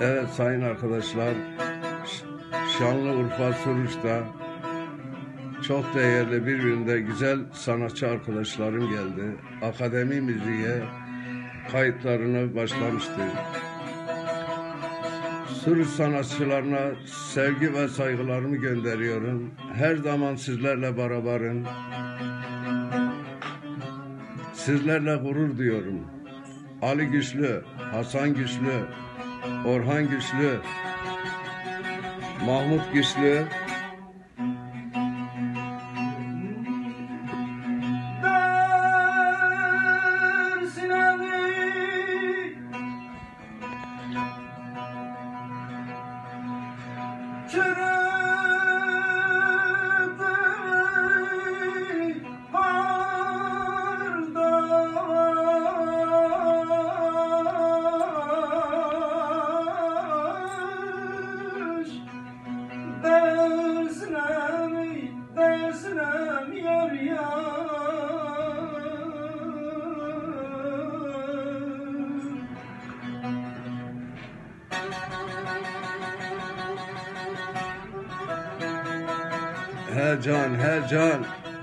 Evet sayın arkadaşlar, Şanlıurfa Suruç'ta çok değerli birbirinde güzel sanatçı arkadaşlarım geldi. Akademi Müziğe kayıtlarını başlamıştır. Suruç sanatçılarına sevgi ve saygılarımı gönderiyorum. Her zaman sizlerle beraberim. Sizlerle gurur duyuyorum. Ali Güçlü, Hasan Güçlü, Orhan Güçlü, Mahmut Güçlü, Dersine Herr John, Herr John.